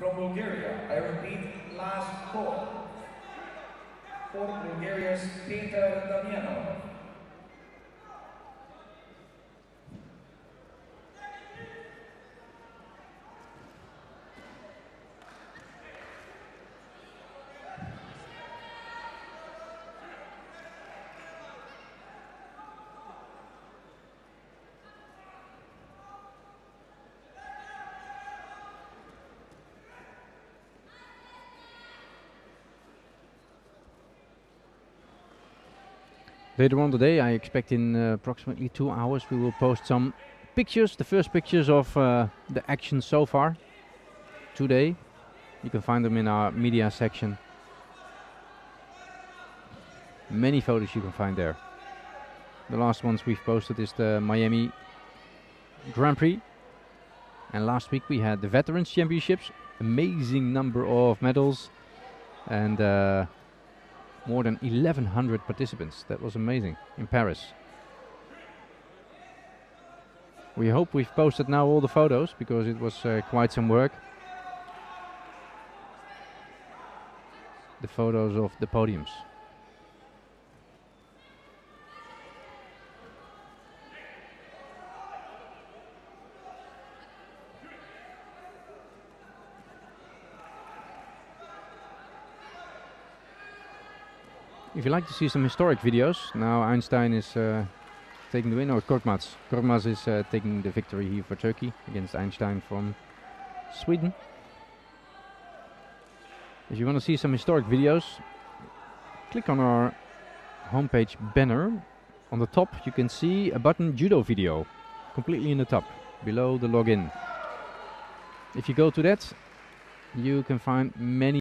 From Bulgaria, I repeat, last call. For Bulgaria's Peter Damianov. Later on today, I expect in uh, approximately two hours, we will post some pictures, the first pictures of uh, the action so far today. You can find them in our media section. Many photos you can find there. The last ones we've posted is the Miami Grand Prix. And last week we had the Veterans Championships. Amazing number of medals. And uh, more than 1100 participants. That was amazing in Paris. We hope we've posted now all the photos because it was uh, quite some work. The photos of the podiums. If you like to see some historic videos, now Einstein is uh, taking the win, or Korkmaz. Korkmaz is uh, taking the victory here for Turkey against Einstein from Sweden. If you want to see some historic videos, click on our homepage banner. On the top you can see a button judo video, completely in the top, below the login. If you go to that, you can find many